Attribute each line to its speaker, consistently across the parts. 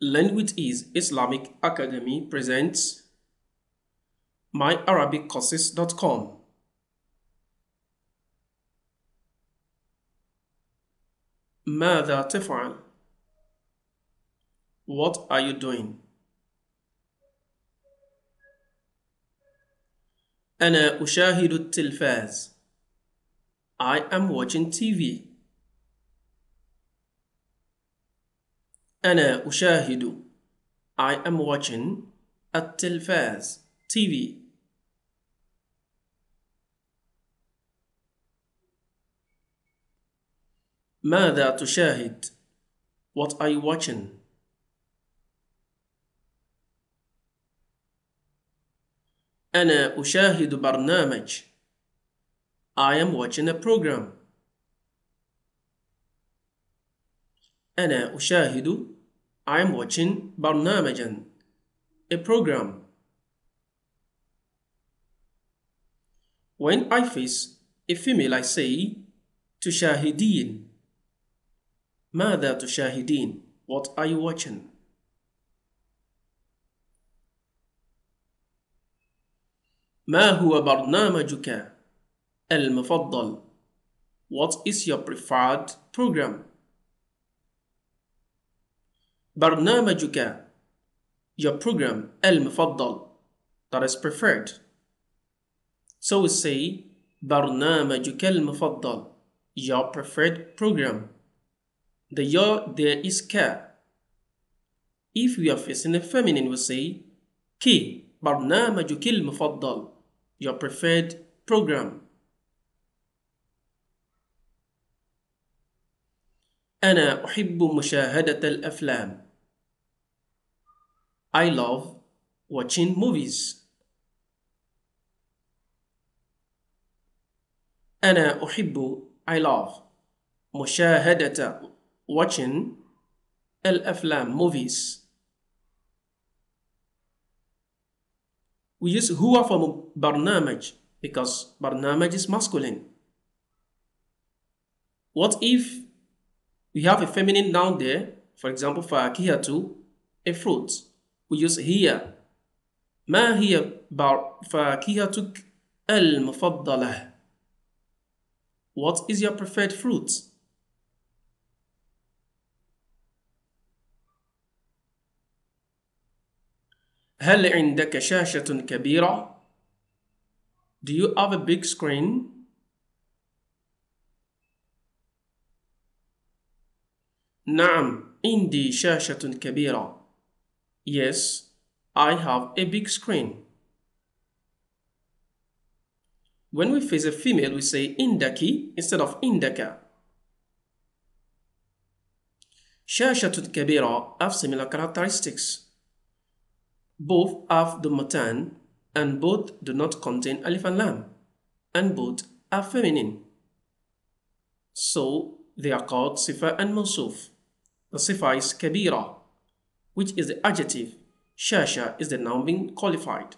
Speaker 1: Learn-With-Ease Academy presents myarabiccourses.com. ماذا تفعل? What are you doing? أنا أشاهد التلفاز. I am watching TV. أنا أشاهد I am watching التلفاز TV ماذا تشاهد What are you watching أنا أشاهد برنامج I am watching a program أنا أشاهد I am watching برنامجا a program When I face a female I say تشاهدين ماذا تشاهدين What are you watching ما هو برنامجك المفضل What is your preferred program برنامجك your program المفضل that is preferred so we say برنامجك المفضل your preferred program the your there is ka if we are facing a feminine we say ki برنامجك المفضل your preferred program أنا أحب مشاهدة الأفلام I love watching movies. أنا أحب I love مشاهدة watching الأفلام movies. We use هو for برنامج because برنامج is masculine. What if we have a feminine noun there, for example, فاكهة a fruit. Use هي ما هي فاكهتك المفضلة What is your preferred fruit? هل عندك شاشة كبيرة؟ Do you have a big screen? نعم عندي شاشة كبيرة Yes, I have a big screen. When we face a female, we say indaki instead of indaka. Shashatun kabira have similar characteristics. Both have the matan and both do not contain alif and lam and both are feminine. So they are called sifa and musuf. The sifa is kabira which is the adjective. Shasha is the noun being qualified.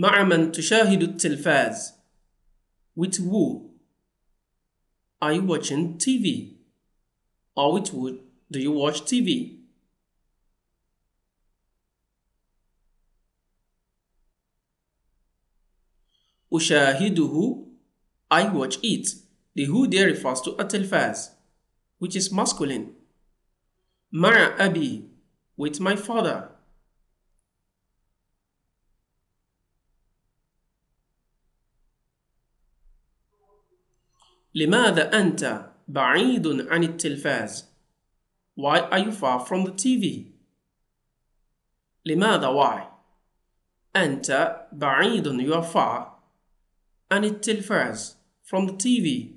Speaker 1: مع من تشاهد التلفاز with who are you watching TV or with who do you watch TV أشاهده I watch it the who there refers to التلفاز which is masculine مع أبي with my father لماذا أنت بعيد عن التلفاز Why are you far from the TV لماذا why أنت بعيد you are far عن التلفاز from the TV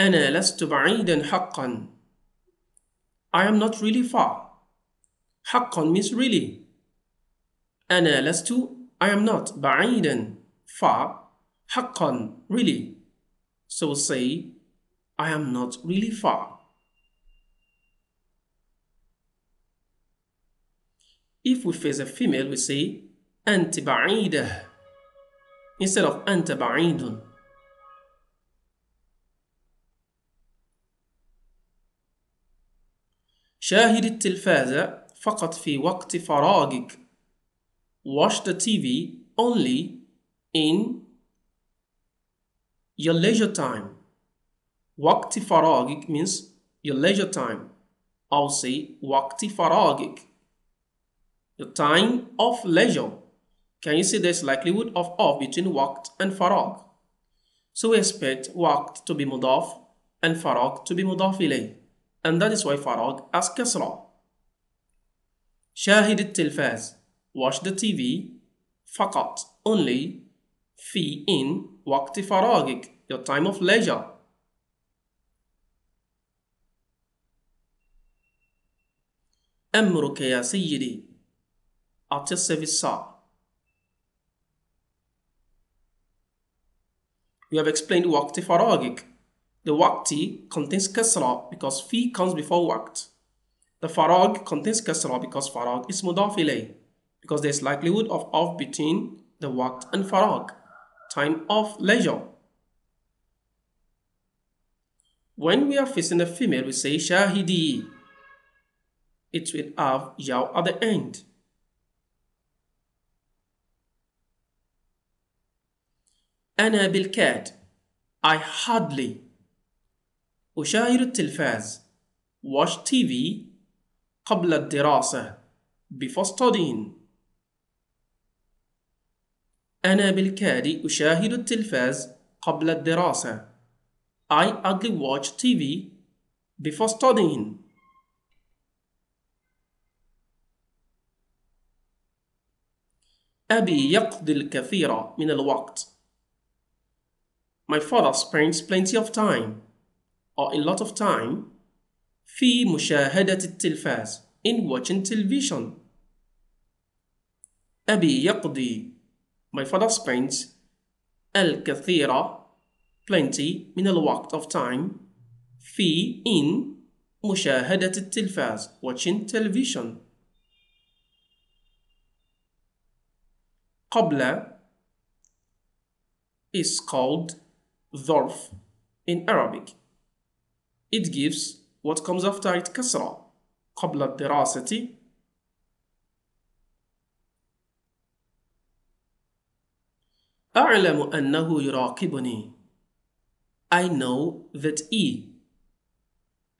Speaker 1: أنا لست بعيدا حقا I am not really far حقا means really أنا لست I am not بعيدا far حقا really so say I am not really far if we face a female we say أنت بعيدة instead of أنت بعيد شاهد التلفاز فقط في وقت فراغك Watch the TV only in your leisure time. وقت فراغك means your leisure time. I'll say وقت فراغك. Your time of leisure. Can you see there's likelihood of off between وقت and فراغ? So we expect وقت to be مضاف and فراغ to be مضاف إليه. And that is why فراغ as كسرة. شاهد التلفاز watch the TV فقط only في in وقت فراغك your time of leisure أمرك يا سيدي service sir We have explained وقت فراغك The waqti contains kasra because fi comes before waqt. The farag contains kasra because farag is mudaf ilay because there is likelihood of off between the waqt and farag, time of leisure. When we are facing a female, we say shahidi. It will have yaw at the end. Ana bilkad. I hardly أشاهد التلفاز watch TV قبل الدراسة studying أنا بالكاد أشاهد التلفاز قبل الدراسة. I ugly watch TV before studying أبي يقضي الكثير من الوقت. My father spends plenty of time. or a lot of time في مشاهدة التلفاز in watching television أبي يقضي My father spends الكثير plenty من الوقت of time في in مشاهدة التلفاز watching television قبل is called ظرف in Arabic. It gives what comes after it كسرة قبل الدراسة أعلم أنه يراقبني I know that he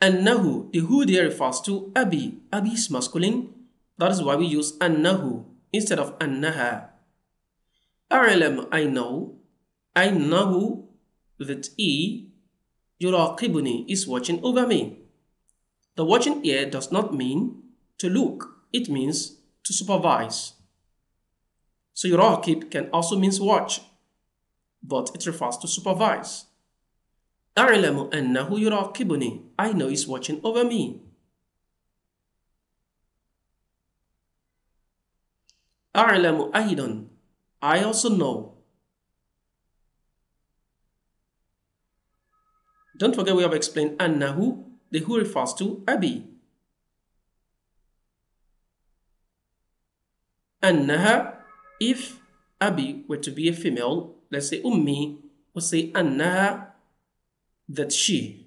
Speaker 1: أنه the who there refers to أبي أبي is masculine that is why we use أنه instead of أنها أعلم I know I know that he يراقبني is watching over me the watching here does not mean to look, it means to supervise. So yuraqib can also means watch, but it refers to supervise. أعلم أنه يراقبني. I know he's watching over me. أعلم أيضا. I also know. Don't forget we have explained أنه the who refers to Abi. أنها if Abi were to be a female, let's say Ummi, we'll say أنها that she.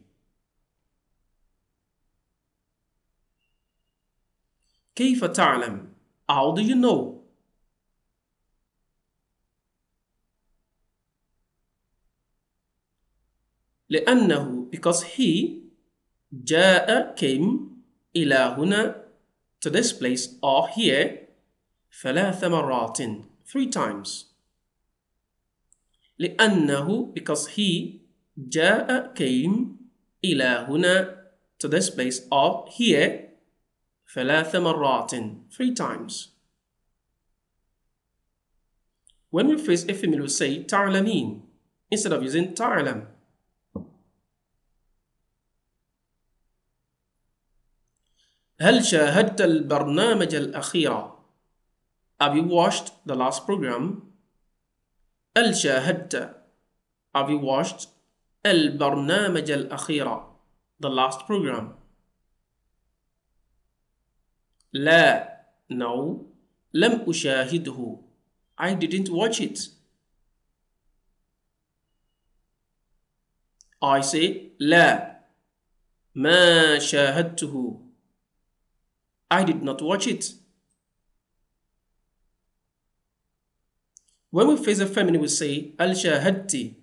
Speaker 1: كيف تعلم? How do you know? لأنه because he جاء came إلى هنا to this place or here ثلاث مرات three times لأنه because he جاء came إلى هنا to this place or here ثلاث مرات three times When we phrase a female, we say تعلمين instead of using تعلم هل شاهدت البرنامج الأخير؟ Have you watched the last program? هل شاهدت Have you watched البرنامج الأخير The last program لا No لم أشاهده I didn't watch it. I say لا ما شاهدته I did not watch it. When we face a feminine, we say Al shahadti.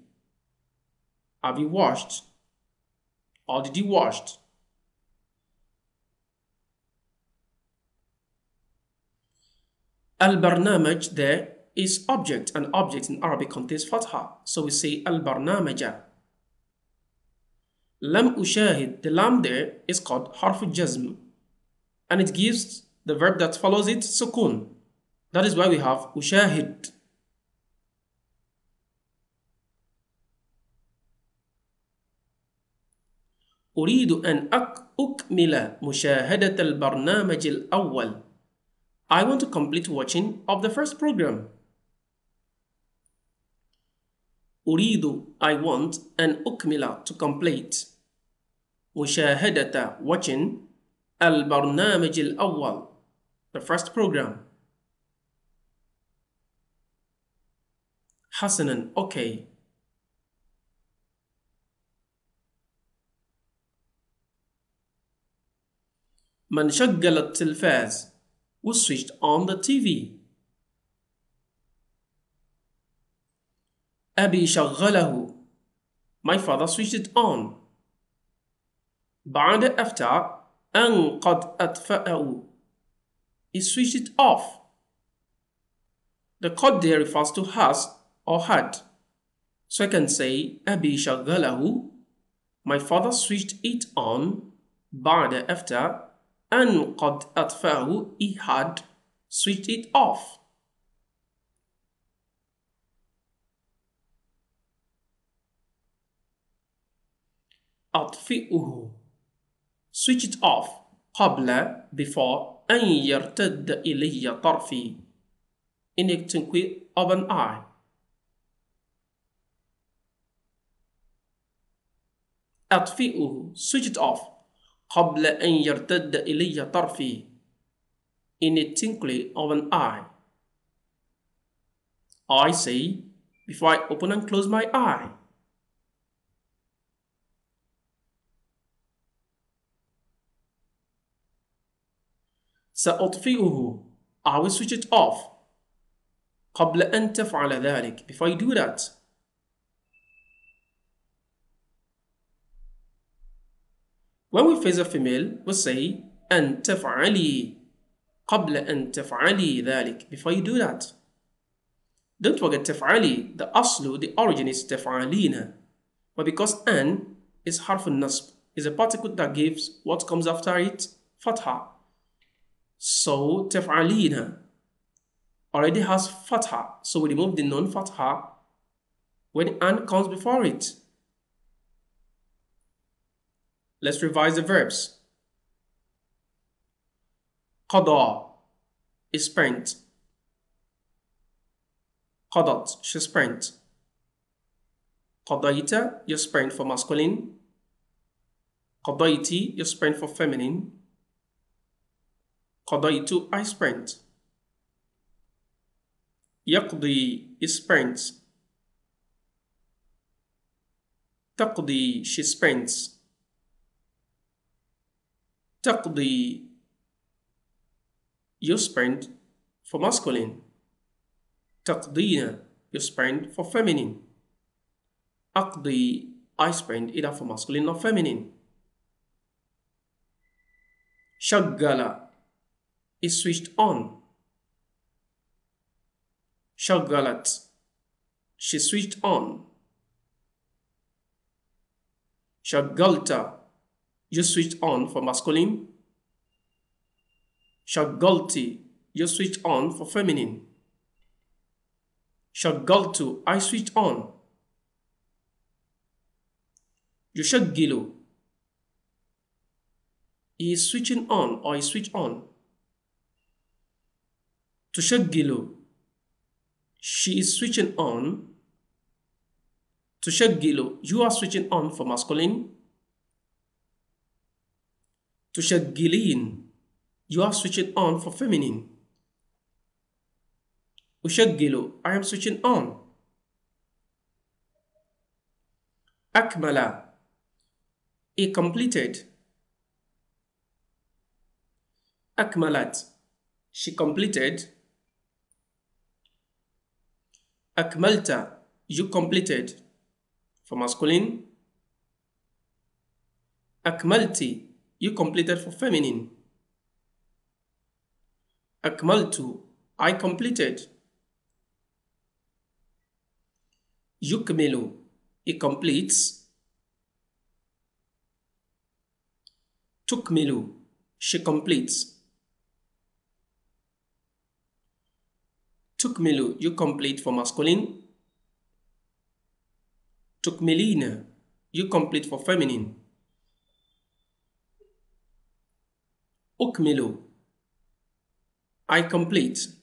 Speaker 1: Have you watched? Or did you watch? Al-barnamaj there is object and object in Arabic contains fatha. So we say al-barnamaja. Lam ushahid, the lam there is called harf jazm and it gives the verb that follows it sukun. That is why we have ushahid. أريد أن أكمل مشاهدة البرنامج الأول. I want to complete watching of the first program. أريد I want أن أكمل to complete مشاهدة watching البرنامج الأول the first program حسنا okay من شغل التلفاز who switched on the TV أبي شغله my father switched it on بعد after أن قد أطفأه he switched it off the قد there refers to has or had so I can say أبي شغله my father switched it on بعد after أن قد أطفأه he had switched it off أطفئه switch it off قبل before أن يرتد إلي طرفي in a twinkle of an eye أطفئه switch it off قبل أن يرتد إلي طرفي in a twinkle of an eye I say before I open and close my eye سأطفئه I will switch it off قبل أن تفعل ذلك before you do that When we face a female, we say أن تفعلي قبل أن تفعلي ذلك before you do that. Don't forget تفعلي, the aslu, the origin is تفعلين. But because أن is harf nasb, is a particle that gives what comes after it, fatha. So تفعلين already has fatha, so we remove the non-fatha when an comes before it. Let's revise the verbs. قضى is spent. قضت, she spent. قضيت, you spent for masculine. قضيتي, you spent for feminine. قضيت, I spent. يقضي is spent. تقضي, she spends. تقضي you spend for masculine تقضين you spend for feminine أقضي I spend either for masculine or feminine شغل is switched on شغلت she switched on شغلت you switch on for masculine. Shagalti, you switch on for feminine. Shagaltu, I switch on. Yushagilu, he is switching on or he switch on. Tushagilu, she is switching on. Tushagilu, you are switching on for masculine. تشغلين you are switching on for feminine أشغل I am switching on أكمل he completed أكملت she completed Akmalta, you completed. For masculine. Akmalti, you completed for feminine. Akmaltu, I completed. Yukmilu, he completes. Tukmilu, she completes. Tukmilu, you complete for masculine. Tukmilina, you complete for feminine. Ukmilu, I complete.